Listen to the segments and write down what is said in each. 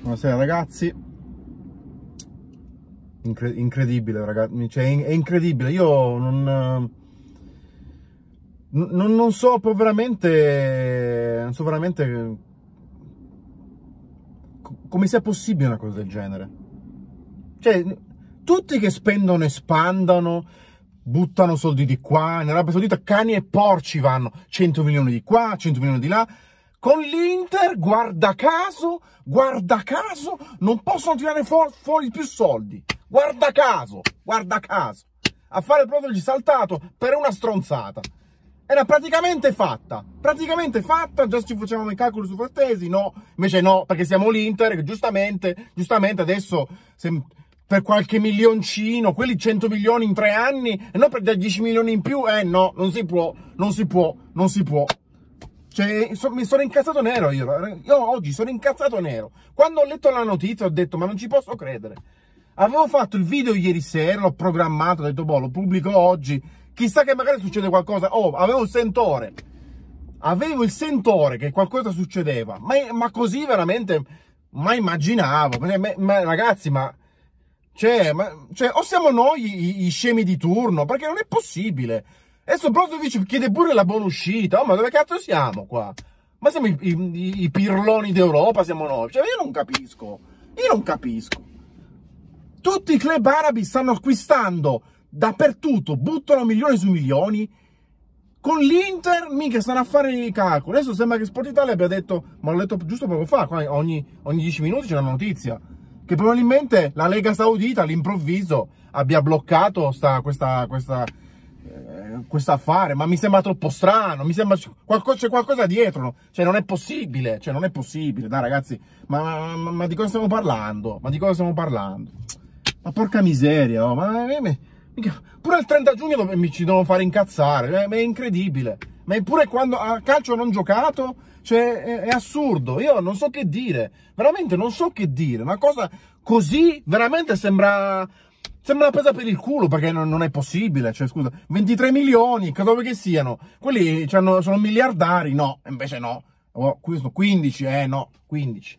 Buonasera ragazzi. Incre incredibile ragazzi, cioè, è incredibile. Io non, non, non so veramente, non so veramente come sia possibile una cosa del genere. Cioè, tutti che spendono e spandano, buttano soldi di qua, nell'Arabia Saudita cani e porci vanno, 100 milioni di qua, 100 milioni di là, con l'Inter, guarda caso, guarda caso, non possono tirare fuori, fuori più soldi. Guarda caso, guarda caso. A fare il gli saltato per una stronzata. Era praticamente fatta, praticamente fatta, già ci facevamo i calcoli su frattesi, no, invece no, perché siamo l'Inter, giustamente, giustamente adesso, per qualche milioncino, quelli 100 milioni in tre anni, e non per 10 milioni in più, eh no, non si può, non si può, non si può. Cioè, so, mi sono incazzato nero io. Io oggi sono incazzato nero. Quando ho letto la notizia ho detto, ma non ci posso credere. Avevo fatto il video ieri sera, l'ho programmato, ho detto, boh, lo pubblico oggi. Chissà che magari succede qualcosa. Oh, avevo il sentore. Avevo il sentore che qualcosa succedeva. Ma, ma così veramente mai immaginavo. Ma, ma, ragazzi, ma... Cioè, ma, cioè, o siamo noi i, i scemi di turno, perché non è possibile. Adesso Brozovic chiede pure la buona uscita. Oh, ma dove cazzo siamo qua? Ma siamo i, i, i pirloni d'Europa, siamo noi. Cioè, io non capisco. Io non capisco. Tutti i club arabi stanno acquistando dappertutto, buttano milioni su milioni. Con l'Inter, mica stanno a fare i calcoli. Adesso sembra che Sport Italia abbia detto, ma l'ho detto giusto poco fa, ogni, ogni 10 minuti c'è una notizia, che probabilmente la Lega Saudita all'improvviso abbia bloccato sta, questa, questa questo affare, ma mi sembra troppo strano, mi sembra c'è qualcosa dietro, cioè non è possibile, cioè non è possibile, dai ragazzi, ma, ma, ma di cosa stiamo parlando? Ma di cosa stiamo parlando? Ma porca miseria, oh, ma, pure il 30 giugno mi ci devono fare incazzare, ma è incredibile, ma eppure quando a calcio non giocato, cioè è, è assurdo, io non so che dire, veramente non so che dire, una cosa così veramente sembra Sembra una presa per il culo perché non, non, è possibile. Cioè, scusa, 23 milioni, dove che siano? Quelli sono miliardari, no, invece no. Oh, questo 15, eh no, 15.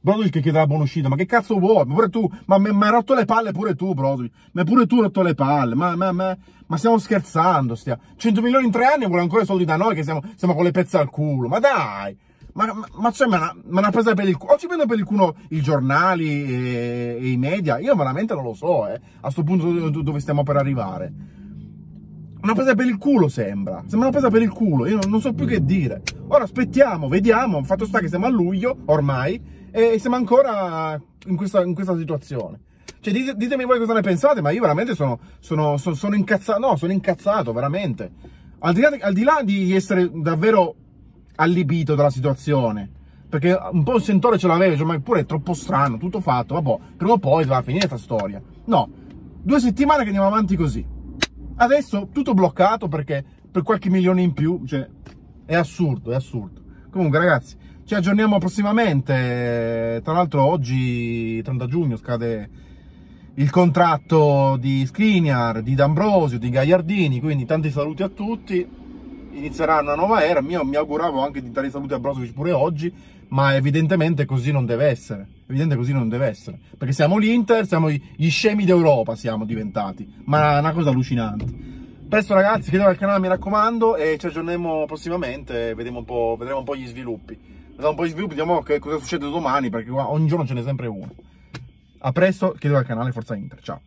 Brodovic che chiede la buona uscita, ma che cazzo vuoi? Ma pure tu, ma mi hai rotto le palle pure tu, Brodovic. Ma pure tu hai rotto le palle, ma, ma, ma, ma stiamo scherzando, stia. 100 milioni in tre anni vuole ancora i soldi da noi che siamo, siamo con le pezze al culo, ma dai! Ma, ma, c'è, ma, ma una presa per il culo, o ci prendono per il culo i giornali e, e, i media? Io veramente non lo so, eh, a questo punto dove stiamo per arrivare. Una presa per il culo sembra, sembra una presa per il culo, io non, non so più che dire. Ora aspettiamo, vediamo, fatto sta che siamo a luglio, ormai, e siamo ancora in questa, in questa situazione. Cioè, dite, ditemi voi cosa ne pensate, ma io veramente sono, sono, sono, sono incazzato, no, sono incazzato, veramente. Al di, là, al di là di essere davvero allibito dalla situazione. Perché un po' il sentore ce l'avevo, cioè, ma pure è troppo strano, tutto fatto, vabbè, prima o poi doveva finire questa storia. No, due settimane che andiamo avanti così. Adesso tutto bloccato perché per qualche milione in più, cioè, è assurdo, è assurdo. Comunque ragazzi, ci aggiorniamo prossimamente, tra l'altro oggi, 30 giugno, scade il contratto di Skriniar, di D'Ambrosio, di Gagliardini, quindi tanti saluti a tutti inizierà una nuova era. Io mi auguravo anche di dare saluti a Brozovic pure oggi, ma evidentemente così non deve essere. Evidentemente così non deve essere. Perché siamo l'Inter, siamo gli scemi d'Europa, siamo diventati. Ma è una cosa allucinante. Presto ragazzi, iscrivetevi al canale mi raccomando e ci aggiorneremo prossimamente, vedremo un po', vedremo un po' gli sviluppi. Vediamo un po' gli sviluppi, vediamo che cosa succede domani, perché ogni giorno ce n'è sempre uno. A presto, iscrivetevi al canale Forza Inter, ciao.